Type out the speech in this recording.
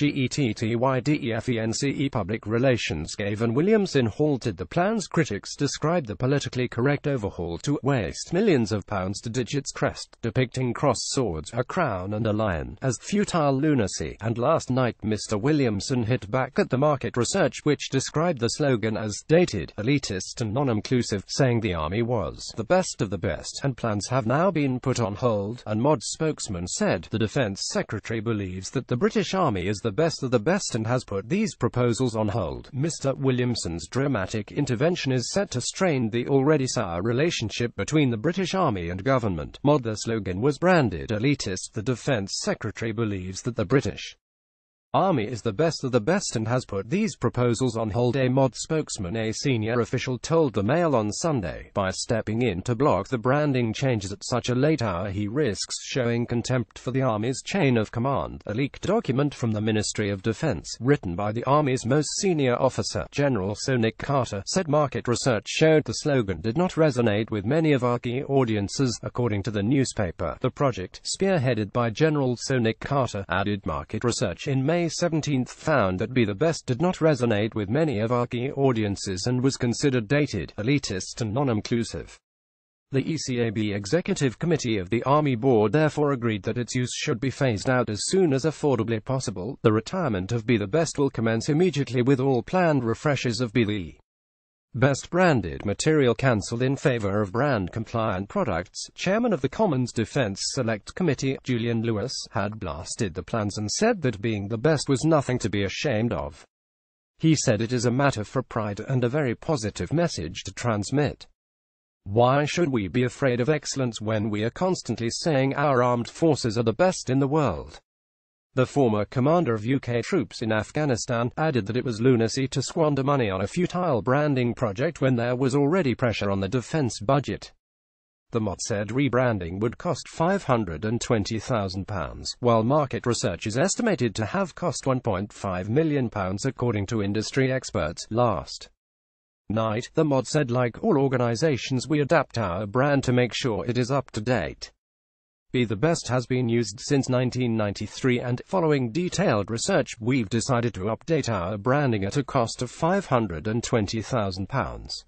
GETTYDEFENCE Public Relations. Gavin Williamson halted. The plans critics described the politically correct overhaul to waste millions of pounds to ditch its crest, depicting crossed swords, a crown and a lion, as futile lunacy, and last night Mr. Williamson hit back at the market research which described the slogan as dated, elitist and non-inclusive, saying the army was the best of the best, and plans have now been put on hold, and MOD spokesman said the defense secretary believes that the British Army is the best of the best and has put these proposals on hold. Mr. Williamson's dramatic intervention is set to strain the already sour relationship between the British Army and government. Mod the slogan was branded elitist. The defense secretary believes that the British Army is the best of the best and has put these proposals on hold, a MOD spokesman a senior official told the Mail on Sunday. By stepping in to block the branding changes at such a late hour he risks showing contempt for the Army's chain of command. A leaked document from the Ministry of Defense, written by the Army's most senior officer, General Sir Nick Carter, said market research showed the slogan did not resonate with many of our key audiences, according to the newspaper. The project, spearheaded by General Sir Nick Carter, added market research in May May 17 found that Be the Best did not resonate with many of our key audiences and was considered dated, elitist and non-inclusive. The ECAB Executive Committee of the Army Board therefore agreed that its use should be phased out as soon as affordably possible. The retirement of Be the Best will commence immediately with all planned refreshes of Be the Best branded material cancelled in favor of brand-compliant products. Chairman of the Commons Defense Select Committee, Julian Lewis, had blasted the plans and said that being the best was nothing to be ashamed of. He said it is a matter for pride and a very positive message to transmit. Why should we be afraid of excellence when we are constantly saying our armed forces are the best in the world? The former commander of UK troops in Afghanistan added that it was lunacy to squander money on a futile branding project when there was already pressure on the defence budget. The MOD said rebranding would cost £520,000, while market research is estimated to have cost £1.5 million according to industry experts. Last night, the MOD said like all organisations we adapt our brand to make sure it is up to date. Be the Best has been used since 1993 and, following detailed research, we've decided to update our branding at a cost of £520,000.